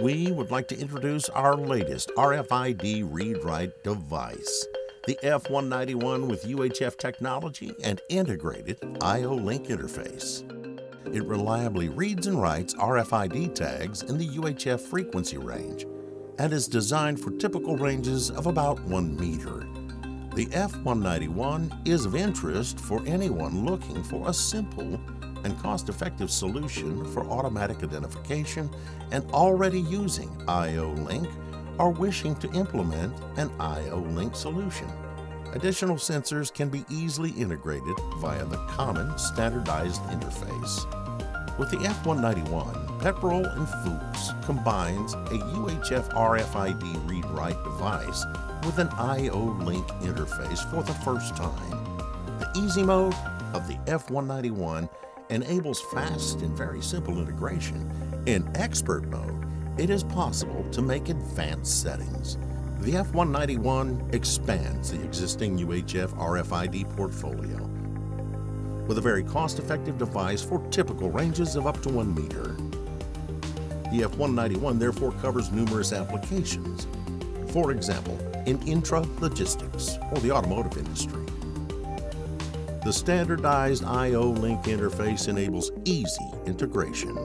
we would like to introduce our latest RFID read write device, the F191 with UHF technology and integrated IO Link interface. It reliably reads and writes RFID tags in the UHF frequency range and is designed for typical ranges of about 1 meter. The F191 is of interest for anyone looking for a simple and cost effective solution for automatic identification and already using IO Link or wishing to implement an IO Link solution. Additional sensors can be easily integrated via the common standardized interface. With the F191, Pepperl and Fuchs combines a UHF RFID read-write device with an IO Link interface for the first time. The Easy mode of the F191 enables fast and very simple integration. In Expert mode, it is possible to make advanced settings. The F191 expands the existing UHF RFID portfolio with a very cost-effective device for typical ranges of up to 1 meter. The F191 therefore covers numerous applications, for example, in intra-logistics or the automotive industry. The standardized IO Link interface enables easy integration.